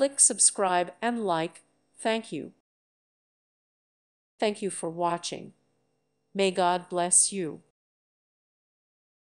Click subscribe and like. Thank you. Thank you for watching. May God bless you.